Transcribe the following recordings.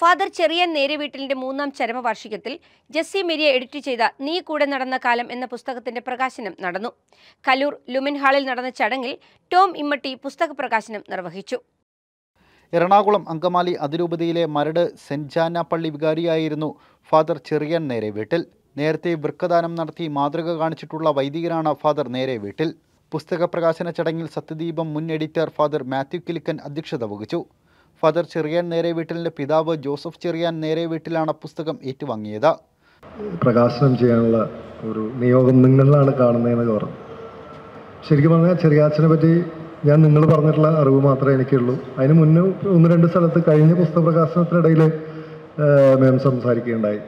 Father Cherian നേരെവീട്ടിലിന്റെ മൂന്നാം ചരമവാർഷികത്തിൽ Jessy Meriya edit ചെയ്ത നീ കൂടെ നടന്ന കാലം എന്ന പുസ്തകത്തിന്റെ പ്രകാശനം നടന്നു. കലൂർ ലുമിൻ ഹാളിൽ നടന്ന ചടങ്ങിൽ ടോം ഇമ്മട്ടി പുസ്തക പ്രകാശനം നിർവഹിച്ചു. എറണാകുളം അങ്കമാലി അതിരൂപതയിലെ മരട് സെന്റ് ജാന പള്ളി വികാരിയായിരുന്നു ഫാദർ ചെറിയൻ നേരെ വീട്ടിൽ. നേരത്തെ വൃക്കദാനം നടത്തി മാതൃക കാണിച്ചിട്ടുള്ള വൈദികനാണ് ഫാദർ നേരെ വീട്ടിൽ. പുസ്തക പ്രകാശന ചടങ്ങിൽ സത്യദീപം മുൻ എഡിറ്റർ ഫാദർ മാത്യു കിലിക്കൻ അധ്യക്ഷത വഹിച്ചു. ഫാദർ ചെറിയാൻ നേരെ വീട്ടിലെ പിതാവ് ജോസഫ് ചെറിയാൻ നേരെ വീട്ടിലാണ് പുസ്തകം ഏറ്റുവാങ്ങിയത്. പ്രകാശനം ചെയ്യാനുള്ള ഒരു നിയോഗം നിങ്ങളിലാണ് കാണുന്നതെന്ന് പറഞ്ഞു. ശരിക്കും പറഞ്ഞാൽ ചെറിയാച്ചനെ പറ്റി ഞാൻ നിങ്ങൾ പറഞ്ഞിട്ടുള്ള അറിവ് മാത്രമേ എനിക്കുള്ളൂ. അതിന് മുന്നേ ഒന്ന് രണ്ട് സ്ഥലത്ത് കഴിഞ്ഞ പുസ്തക പ്രകാശനത്തിനിടയിൽ മേം സംസാരിക്കുകയുണ്ടായി.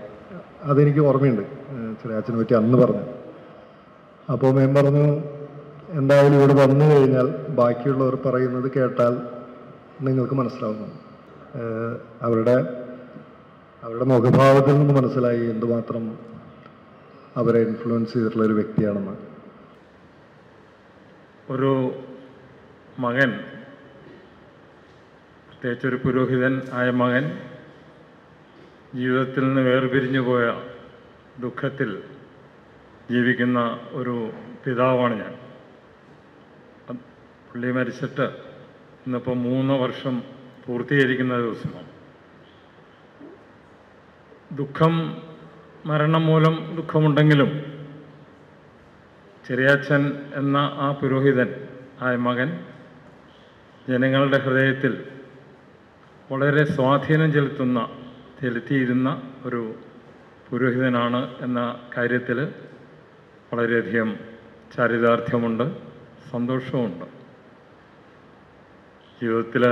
അതെനിക്ക് ഓർമ്മയുണ്ട് ചെറിയാച്ചനെ പറ്റി അന്ന് പറഞ്ഞു. അപ്പോൾ മേം പറഞ്ഞു എന്തായാലും ഇവിടെ വന്നു കഴിഞ്ഞാൽ ബാക്കിയുള്ളവർ പറയുന്നത് കേട്ടാൽ നിങ്ങൾക്ക് മനസ്സിലാവുന്നു അവരുടെ അവരുടെ മുഖഭാവത്തിൽ നിന്ന് മനസ്സിലായി എന്തുമാത്രം അവരെ ഇൻഫ്ലുവൻസ് ചെയ്തിട്ടുള്ള ഒരു വ്യക്തിയാണെന്ന്. ഒരു മകൻ പ്രത്യേകിച്ച് ഒരു പുരോഹിതൻ ആയ മകൻ ജീവിതത്തിൽ നിന്ന് വേർപിരിഞ്ഞു പോയ ദുഃഖത്തിൽ ജീവിക്കുന്ന ഒരു പിതാവാണ് ഞാൻ. പുള്ളി മരിച്ചിട്ട് ഇന്നിപ്പോൾ മൂന്ന് വർഷം പൂർത്തീകരിക്കുന്ന ദിവസമാണ്. ദുഃഖം മരണം മൂലം ദുഃഖമുണ്ടെങ്കിലും ചെറിയാച്ചൻ എന്ന ആ പുരോഹിതൻ ആയ മകൻ ജനങ്ങളുടെ ഹൃദയത്തിൽ വളരെ സ്വാധീനം ചെലുത്തുന്ന ചെലുത്തിയിരുന്ന ഒരു പുരോഹിതനാണ് എന്ന കാര്യത്തിൽ വളരെയധികം ചാരിതാർത്ഥ്യമുണ്ട് സന്തോഷവുമുണ്ട്. ജീവിതത്തിൽ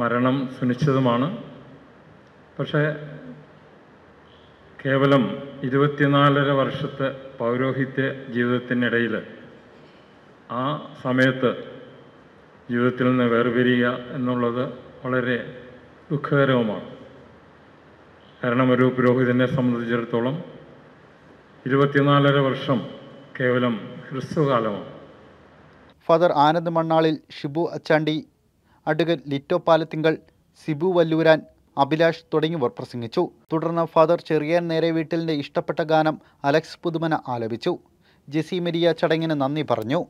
മരണം സുനിശ്ചിതമാണ്. പക്ഷേ കേവലം ഇരുപത്തിനാലര വർഷത്തെ പൗരോഹിത്യ ജീവിതത്തിനിടയിൽ ആ സമയത്ത് ജീവിതത്തിൽ നിന്ന് വേർപിരിയുക എന്നുള്ളത് വളരെ ദുഃഖകരവുമാണ്. കാരണം ഒരു പുരോഹിതനെ സംബന്ധിച്ചിടത്തോളം ഇരുപത്തിനാലര വർഷം കേവലം ഹ്രസ്വകാലമാണ് ഫാദർ ആനന്ദ് മണ്ണാളിൽ ഷിബു അച്ചാണ്ടി അഡ്വക്കേറ്റ് ലിറ്റോ പാലത്തിങ്കൾ സിബു വല്ലൂരാൻ അഭിലാഷ് തുടങ്ങിയവർ പ്രസംഗിച്ചു. തുടർന്ന് ഫാദർ ചെറിയാൻ നേരെ വീട്ടിലിന്റെ ഇഷ്ടപ്പെട്ട ഗാനം അലക്സ് പുതുമന ആലപിച്ചു. ജെസി മെരിയ ചടങ്ങിന് നന്ദി പറഞ്ഞു.